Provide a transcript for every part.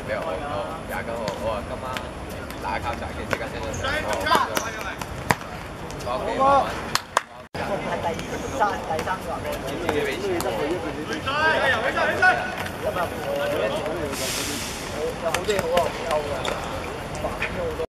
俾我我廿九号，我话今晚打交仔嘅时间先到。我屋企玩。系第三第三个。自己俾钱。咁啊，有好多嘢好啊，沟㗎。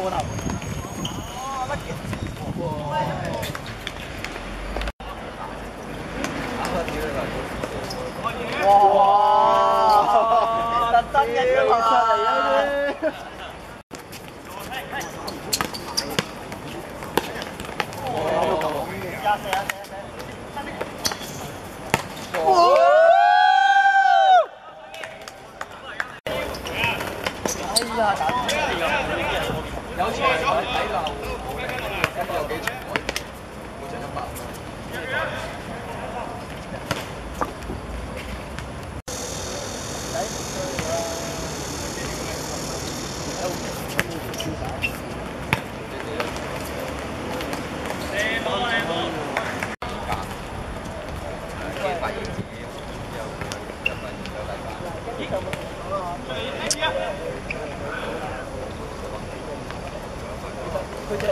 始已经系，一开始 了解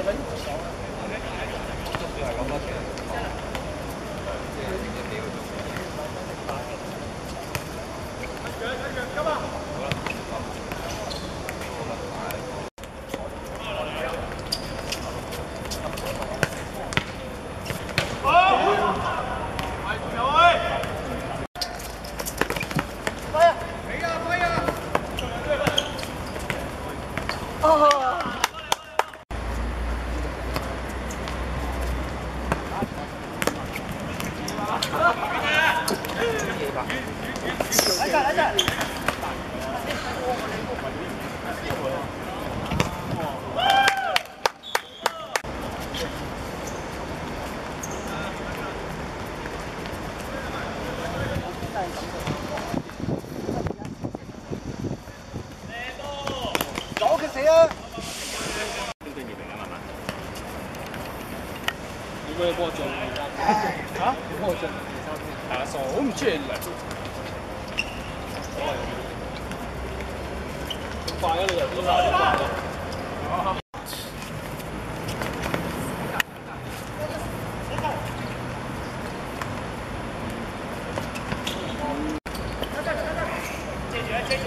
open. 左點解你幫我進嚇？你幫我進係啊，傻！我唔知你嚟。咁快啊！你又都拉咁快啊！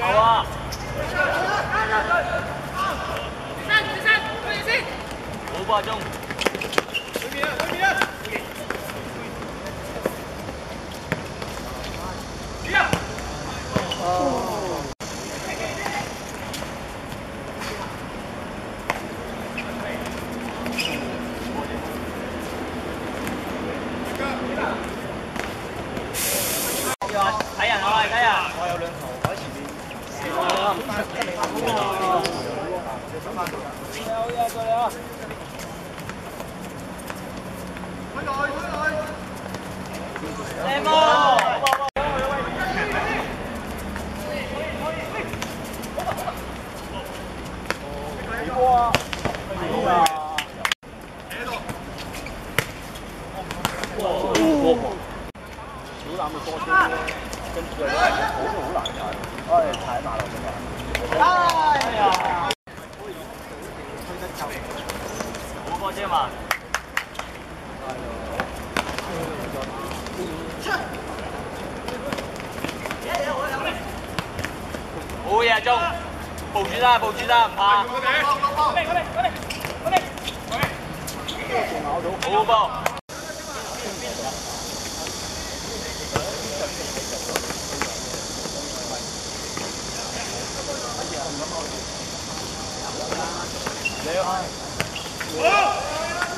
好啊！睇人我嚟睇人。我有两球喺前面。有嘢过嚟啊！靓波！哇！哎呀！小榄嘅多车咧， 跟住又好都好難踩。哎，踩馬路啫嘛！哎呀！五個啫嘛。好嘢，中！部署啦，部署啦，唔怕。好波！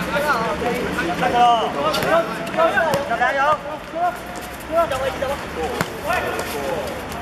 大哥，加油！加油！加油！加油！加油！加油！加油！加油！